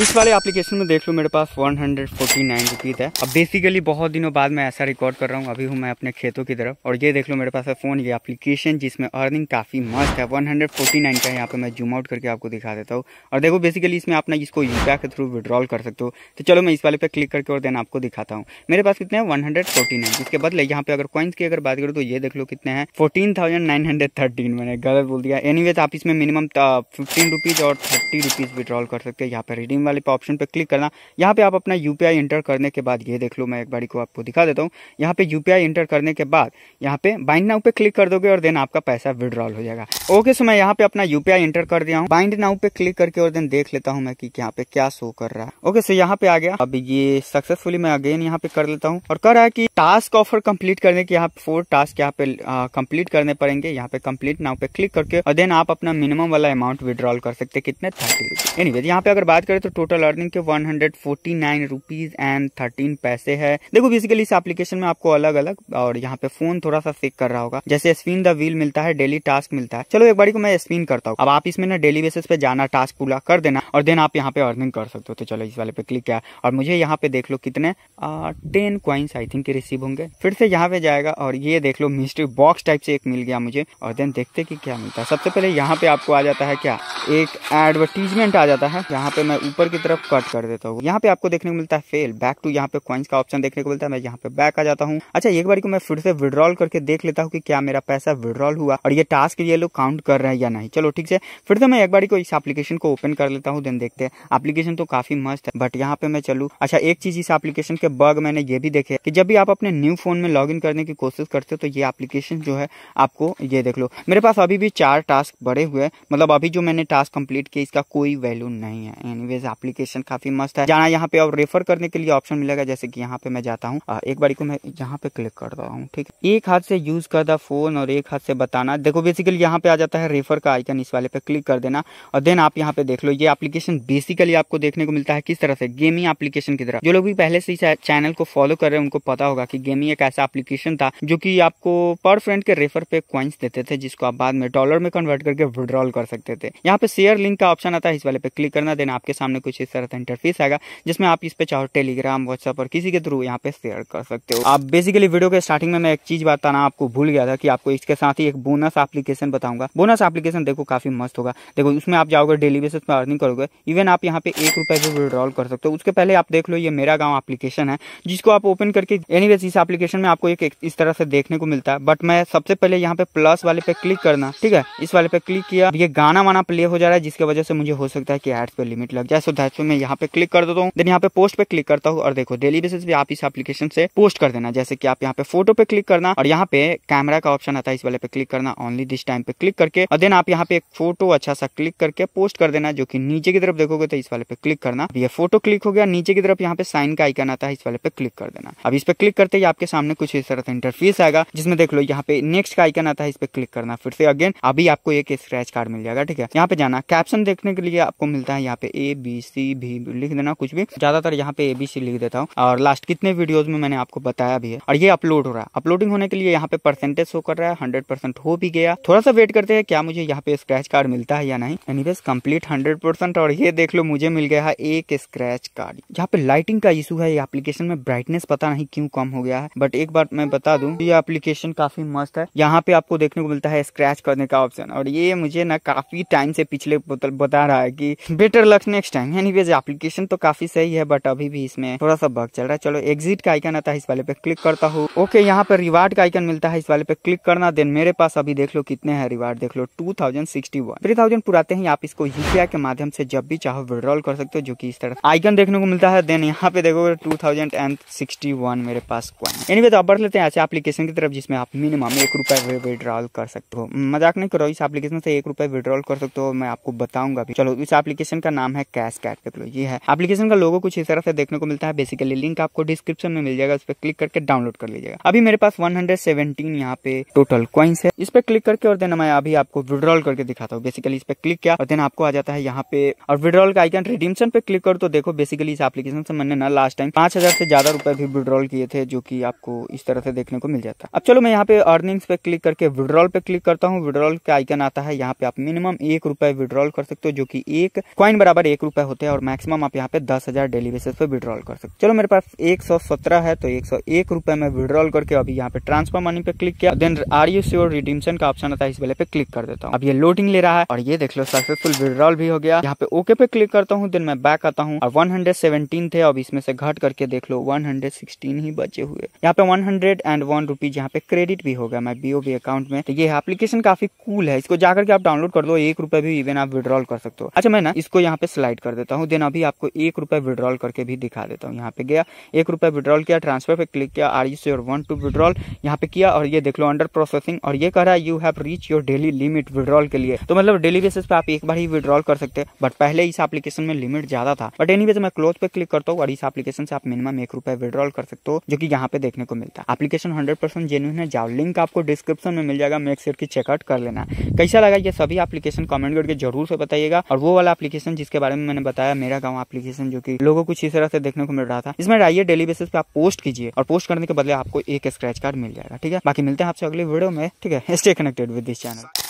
इस वाले एप्लीकेशन में देख लो मेरे पास one hundred forty nine rupees है। अब बेसिकली बहुत दिनों बाद मैं ऐसा रिकॉर्ड कर रहा हूँ, अभी हूँ मैं अपने खेतों की तरफ़। और ये देख लो मेरे पास है फ़ोन ये एप्लीकेशन जिसमें अर्निंग काफ़ी मस्त है। वन हंड्रेड फोर्टी नाइन का यहाँ पे मैं जूम आउट करके आपको दिखा देता हूँ। और देखो बेसिकली इसमें आप इसको यूपीआई के थ्रू विड्रॉल कर सकते हो। तो चलो मैं इस वाले पे क्लिक करके और देन आपको दिखाता हूँ। मेरे पास कितने वन हंड्रेड फोर्टी नाइन जिसके बदले यहाँ पे अगर कॉइन्स की अगर बात करूँ तो ये देख लो कितने fourteen thousand nine hundred thirteen मैंने गलत बोल दिया। एनी आप इसमें मिनिमम फिफ्टीन रुपीज़ और थर्टी रुपीज़ विड्रॉल कर सकते हैं। यहाँ पे रिडीम वाले पे ऑप्शन पे क्लिक करना। यहाँ पे आप अपना यूपीआई इंटर करने के बाद, ये देख लो मैं एक बारी को आपको दिखा देता हूँ। यहाँ पे यूपीआई इंटर करने के बाद, यहाँ पे बाइंड नाउ पे क्लिक कर दोगे और देन आपका पैसा विड्रॉल हो जाएगा। ओके सो मैं यहाँ पे अपना यूपीआई इंटर कर दिया हूँ। बाइंड नाउ पे क्लिक करके और देन देख लेता हूँ मैं कि यहाँ पे क्या शो कर रहा है। ओके सो यहाँ पे आ गया। अब ये सक्सेसफुली मैं अगेन यहाँ पे कर लेता हूँ। और कर रहा है कि टास्क ऑफ़र कंप्लीट करने के यहाँ फोर टास्क यहाँ पे कंप्लीट करने पड़ेंगे। यहाँ पे कंप्लीट नाउ पे क्लिक करके और देन आप अपना मिनिमम वाला अमाउंट विड्रॉल कर सकते कितने? थर्टी रुपीज़ एनीवे यहाँ पे अगर बात करें तो टोटल अर्निंग के one hundred forty nine rupees and thirteen पैसे है। देखो बेसिकली इस एप्लीकेशन में आपको अलग अलग और यहाँ पे फ़ोन थोड़ा सा सिक कर रहा होगा। जैसे स्पिन द व्हील मिलता है डेली टास्क मिलता है। चलो, एक बारी को मैं स्पिन करता हूँ। अब आप इसमें ना डेली बेसिस पे जाना टास्क पूरा कर देना और देन आप यहाँ पे अर्निंग कर सकते हो। तो चलो, इस वाले पे क्लिक किया और मुझे यहाँ पे देख लो कितने ten coins I think receive होंगे। फिर से यहाँ पे जाएगा और ये देख लो मिस्ट्री बॉक्स टाइप से एक मिल गया मुझे और देन देखते कि क्या मिलता है। सबसे पहले यहाँ पे आपको आ जाता है क्या? एक एडवर्टीजमेंट आ जाता है। यहाँ पे मैं ऊपर की तरफ़ कट कर देता हूँ। यहाँ पे आपको देखने को मिलता है फेल बैक टू यहाँ पे क्वाइंस का ऑप्शन देखने को मिलता है। मैं यहाँ पे बैक आ जाता हूँ। अच्छा एक बार को मैं फिर से विड्रॉल करके देख लेता हूँ कि क्या मेरा पैसा विड्रॉल हुआ और ये टास्क ये लोग काउंट कर रहे हैं या नहीं। चलो, ठीक है फिर से मैं एक बार को इस एप्लीकेशन को ओपन कर लेता हूँ देन देखते हैं। एप्लीकेशन तो काफ़ी मस्त है बट यहाँ पे मैं चलू। अच्छा एक चीज़ इस एप्लीकेशन के बग मैंने ये भी देखे कि जब भी आप अपने न्यू फ़ोन में लॉग करने की कोशिश करते हो तो ये एप्लीकेशन जो है, आपको ये देख लो। मेरे पास अभी भी चार टास्क बड़े हुए मतलब अभी जो मैंने टास्क कंप्लीट किया, इसका कोई वैल्यू नहीं है। एनीवेज एप्लीकेशन काफ़ी मस्त है। जाना यहाँ पे और रेफर करने के लिए ऑप्शन मिलेगा, जैसे कि यहाँ पे मैं जाता हूँ। एक बारी को मैं यहाँ पे क्लिक कर रहा हूँ, ठीक एक हाथ से यूज़ कर दा फ़ोन और एक हाथ से बताना। देखो बेसिकली यहाँ पे आ जाता है रेफर का आइकन इस वाले पे क्लिक कर देना। और देन आप यहाँ पे देख लो, ये एप्लीकेशन बेसिकली आपको देखने को मिलता है किस तरह से? गेमिंग एप्लीकेशन की तरह। जो लोग भी पहले से चैनल को फॉलो कर रहे हैं, उनको पता होगा कि गेमिंग एक ऐसा एप्लीकेशन था, जो कि आपको पर फ्रेंड के रेफर पे क्वाइंस देते थे, जिसको आप बाद में डॉलर में कन्वर्ट करके विड्रॉल कर सकते थे। यहाँ पे शेयर लिंक का ऑप्शन आता है, इस वाले पे क्लिक करना देना आपके सामने कुछ इस तरह का इंटरफेस आएगा, जिसमें आप इस पे चाहो टेलीग्राम व्हाट्सएप और किसी के थ्रू यहाँ पे शेयर कर सकते हो। आप बेसिकली वीडियो के स्टार्टिंग में मैं एक चीज़ बताना आपको भूल गया था कि आपको इसके साथ ही एक बोनस एप्लीकेशन बताऊँगा। बोनस एप्लीकेशन देखो काफ़ी मस्त होगा। देखो, उसमें आप जाओगे डेली बेसिस पे अर्निंग करोगे इवन आप यहाँ पे एक रुपए भी विड्रॉल कर सकते हो। उसके पहले आप देख लो, ये मेरा गाँव एप्लीकेशन है, जिसको आप ओपन करके एनी इस एप्लीकेशन में आपको एक इस तरह से देखने को मिलता है। बट मैं सबसे पहले यहाँ पे प्लस वाले पे क्लिक करना, ठीक है? इस वाले पे क्लिक किया, ये गाना वाना प्ले हो जा रहा है, जिसकी वजह से मुझे हो सकता है कि एड्स पे लिमिट लग जाए। सो दैट्स मैं यहाँ पे क्लिक कर देता हूँ। देन यहाँ पे पोस्ट पे क्लिक करता हूँ और देखो डेली बेसिस पे आप इस एप्लीकेशन से पोस्ट कर देना। जैसे कि आप यहाँ पे फ़ोटो पे क्लिक करना और यहाँ पे कैमरा का ऑप्शन आता है, इस वाले पे क्लिक करना। ओनली दिस टाइम पे क्लिक करके और देन आप यहाँ पे एक फ़ोटो अच्छा सा क्लिक करके पोस्ट कर देना, जो की नीचे की तरफ़ देखोगे तो इस वाले पे क्लिक करना। ये फ़ोटो क्लिक हो गया, नीचे की तरफ़ यहाँ पे साइन का आइकन आता है, इस वाले पे क्लिक कर देना। अब इस पे क्लिक करते ही आपके सामने कुछ इस तरह से इंटरफेस आएगा, जिसमें देख लो यहाँ पे नेक्स्ट का आइकन आता है, इस पे क्लिक करना। फिर से अगेन अभी आपको एक स्क्रैच कार्ड मिल जाएगा, ठीक है? यहाँ पे जाना। कैप्शन देखने के लिए आपको मिलता है यहाँ पे ए बी सी भी लिख देना, कुछ भी। ज़्यादातर यहाँ पे ए बी सी लिख देता हूँ। और लास्ट कितने वीडियोज़ में मैंने आपको बताया भी है। और ये अपलोड हो रहा है। अपलोडिंग होने के लिए यहाँ पे परसेंटेज शो कर रहा है हंड्रेड परसेंट हो भी गया। थोड़ा सा वेट करते हैं, क्या मुझे यहाँ पे स्क्रैच कार्ड मिलता है या नहीं। एनीवेज कंप्लीट हंड्रेड परसेंट और ये देख लो, मुझे मिल गया है एक स्क्रैच कार्ड यहाँ पे लाइटिंग का इशू है, ये एप्लीकेशन में ब्राइटनेस पता नहीं क्यों कम हो गया है। बट एक बार मैं बता दूँ, ये एप्लीकेशन काफ़ी मस्त है। यहाँ पे आपको देखने को मिलता है स्क्रैच करने का ऑप्शन और ये मुझे ना काफ़ी टाइम से पिछले बता रहा है कि better luck next time anyways application तो काफ़ी सही है बट अभी भी इसमें थोड़ा सा बग चल रहा है। चलो एग्जिट का आइकन आता है, इस वाले पे क्लिक करता हूँ। ओके यहाँ पे रिवार्ड का आइकन मिलता है, इस वाले पे क्लिक करना। देन मेरे पास अभी देख लो कितने हैं रिवार्ड देख लो two thousand sixty one three thousand पुराते ही, आप इसको यूपीआई के माध्यम से जब भी चाहो विड्रॉल कर सकते हो, जो की इस तरह आइकन देखने को मिलता है। देन यहाँ पे देखोगे two thousand and sixty one मेरे पास कॉइन एनीवे तो आप बढ़ लेते हैं ऐसे एप्लीकेशन की तरफ़, जिसमें आप मिनिमम एक रुपए विड्रॉल कर सकते हो। मज़ाक नहीं करो, इस एप्लीकेशन से एक रुपए विड्रॉल कर सकते हो, मैं आपको बताऊँगा भी। चलो, इस एप्लीकेशन का नाम है कैश कैट देख लो ये है। एप्लीकेशन का लोगो कुछ इस तरह से देखने को मिलता है। बेसिकली लिंक आपको डिस्क्रिप्शन में मिल जाएगा। उस पर क्लिक करके डाउनलोड कर लीजिएगा। अभी मेरे पास 117 यहाँ पे टोटल क्वाइंस है। इस पर क्लिक करके और देन मैं अभी आपको विड्रॉल करके दिखाता हूँ। बेसिकली इस पर क्लिक किया और देन आपको आ जाता है यहाँ पे। और विड्रॉल का आइकन रिडीमशन पे क्लिक कर तो देखो बेसिकली इस एप्लीकेशन से मैंने ना लास्ट टाइम पाँच हज़ार से ज़्यादा रुपए भी विड्रॉल किए थे, जो की आपको इस तरह से देखने को मिल जाता। है अब चलो मैं यहाँ पे अर्निंग्स पे क्लिक करके विड्रॉल पे क्लिक करता हूँ। विड्रॉल का आइकन आता है। यहाँ पे आप मिनिमम एक रुपए विड्रॉल कर सकते हो, जो की एक क्वाइन बराबर एक रुपए होते हैं और मैक्सिमम आप यहाँ पे दस हज़ार डेली बेसिस पे विड्रॉल कर सकते चलो मेरे पास एक सौ सत्रह है तो एक सौ एक रुपए में विड्रॉल करके अभी यहाँ पे ट्रांसफ़र मनी पे क्लिक किया। Then are you sure redemption का ऑप्शन आता है, इस वाले पे क्लिक कर देता हूँ। अब ये लोडिंग ले रहा है और ये देख लो सक्सेसफुल विड्रॉल भी हो गया। यहाँ पे ओके पे क्लिक करता हूँ देन मैं बैक आता हूँ। और वन थे, अब इसमें से घट करके देख लो वन ही बचे हुए। यहाँ पे one hundred and one rupees यहाँ पे क्रेडिट भी हो गया मैं बीओबी अकाउंट में। तो ये एप्लीकेशन काफ़ी कूल है, इसको जाकर के आप डाउनलोड कर दो, एक रुपए भी इवन आप विड्रॉल कर सकते हो। अच्छा मैं ना इसको यहाँ पे स्लाइड कर देता हूँ, देन अभी आपको एक रुपए विड्रॉल करके भी दिखा देता हूँ। यहाँ पे गया, एक रुपए विड्रॉल किया ट्रांसफ़र पे क्लिक किया are you want to withdrawal यहाँ पे किया और ये देख लो अंडर प्रोसेसिंग और ये कह रहा है you have reach your daily limit withdrawal के लिए। तो मतलब डेली बेसिस पे आप एक बार ही विड्रॉल कर सकते हैं बट पहले इस एप्लीकेशन में लिमिट ज़्यादा था। बट एनी मैं क्लोज पे क्लिक करता हूँ और इस एप्लीकेशन से आप मिनिमम एक रुपए विड्रॉल कर सकते हो, जो कि यहाँ पे देखने को मिलता है। एप्लीकेशन हंड्रेड परसेंट जेन्यून है, जाओ लिंक आपको डिस्क्रिप्शन में मिल जाएगा मेक श्योर की चेकआउट कर लेना। कैसा लगा ये सभी एप्लीकेशन कमेंट करके ज़रूर से बताइएगा। और वो वाला एप्लीकेशन जिसके बारे में मैंने बताया, मेरा गाँव एप्लीकेशन जो की लोगों को इस तरह से देखने को मिल रहा था। इसमें आइए डेली बेसिस पे आप पोस्ट कीजिए और पोस्ट करने के बदले आपको एक स्क्रैच कार्ड मिल जाएगा, ठीक है? बाकी मिलते हैं आपसे अगले वीडियो में, ठीक है? Stay connected with this channel